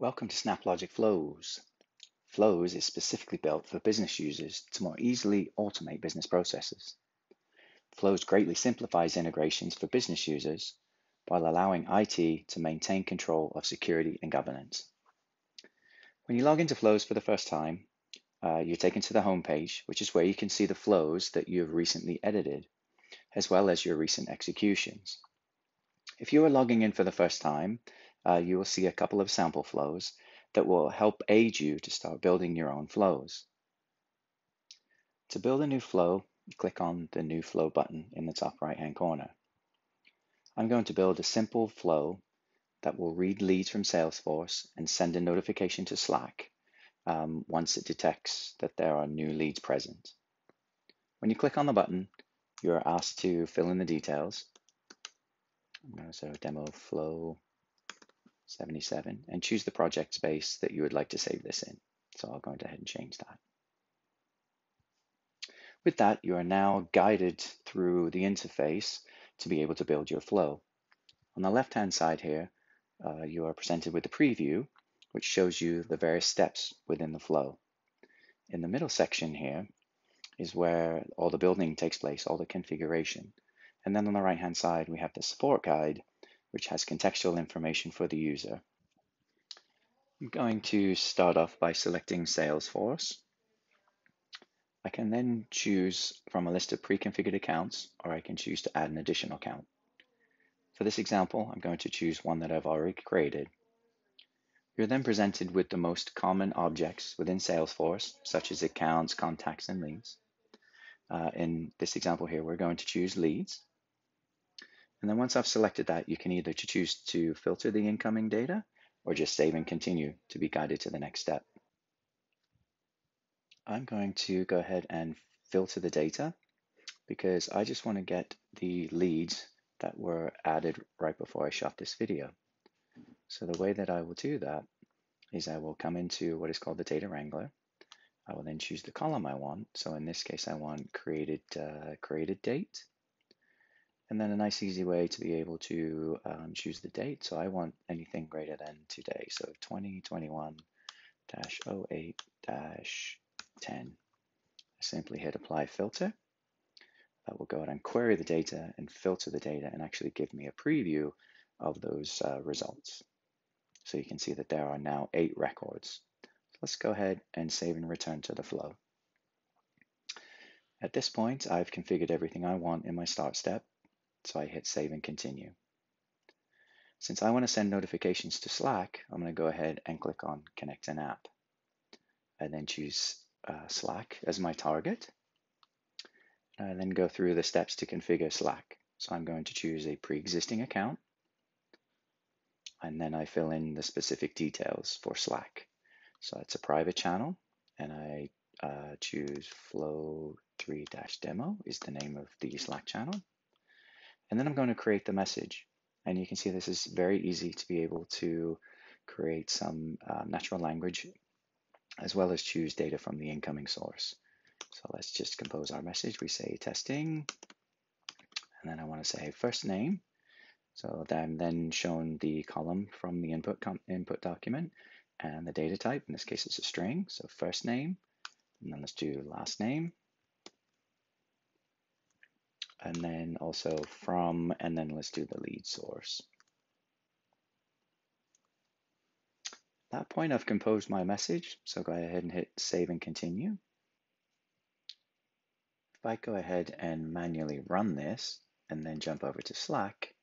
Welcome to SnapLogic Flows. Flows is specifically built for business users to more easily automate business processes. Flows greatly simplifies integrations for business users while allowing IT to maintain control of security and governance. When you log into Flows for the first time, uh, you're taken to the home page, which is where you can see the flows that you have recently edited, as well as your recent executions. If you are logging in for the first time, uh, you will see a couple of sample flows that will help aid you to start building your own flows. To build a new flow, click on the New Flow button in the top right-hand corner. I'm going to build a simple flow that will read leads from Salesforce and send a notification to Slack um, once it detects that there are new leads present. When you click on the button, you are asked to fill in the details. So demo flow 77 and choose the project space that you would like to save this in. So I'll go ahead and change that. With that, you are now guided through the interface to be able to build your flow. On the left-hand side here, uh, you are presented with the preview, which shows you the various steps within the flow. In the middle section here is where all the building takes place, all the configuration. And then on the right-hand side, we have the support guide, which has contextual information for the user. I'm going to start off by selecting Salesforce. I can then choose from a list of pre-configured accounts, or I can choose to add an additional account. For this example, I'm going to choose one that I've already created. You're then presented with the most common objects within Salesforce, such as accounts, contacts, and leads. Uh, in this example here, we're going to choose leads. And then once I've selected that, you can either choose to filter the incoming data or just save and continue to be guided to the next step. I'm going to go ahead and filter the data because I just want to get the leads that were added right before I shot this video. So the way that I will do that is I will come into what is called the data wrangler. I will then choose the column I want. So in this case, I want created, uh, created date. And then a nice easy way to be able to um, choose the date. So I want anything greater than today. So 2021 08 10. I simply hit apply filter. That will go ahead and query the data and filter the data and actually give me a preview of those uh, results. So you can see that there are now eight records. Let's go ahead and save and return to the flow. At this point, I've configured everything I want in my start step. So I hit save and continue. Since I want to send notifications to Slack, I'm going to go ahead and click on connect an app. and then choose uh, Slack as my target. And then go through the steps to configure Slack. So I'm going to choose a pre-existing account. And then I fill in the specific details for Slack. So it's a private channel. And I uh, choose flow3-demo is the name of the Slack channel. And then I'm going to create the message. And you can see this is very easy to be able to create some uh, natural language as well as choose data from the incoming source. So let's just compose our message. We say testing, and then I want to say first name. So I'm then shown the column from the input input document and the data type. In this case, it's a string. So first name, and then let's do last name and then also from, and then let's do the lead source. At that point, I've composed my message, so go ahead and hit save and continue. If I go ahead and manually run this and then jump over to Slack,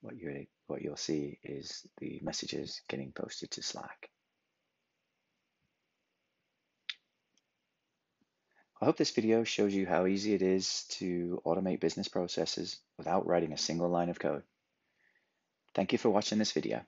what, you what you'll see is the messages getting posted to Slack. I hope this video shows you how easy it is to automate business processes without writing a single line of code. Thank you for watching this video.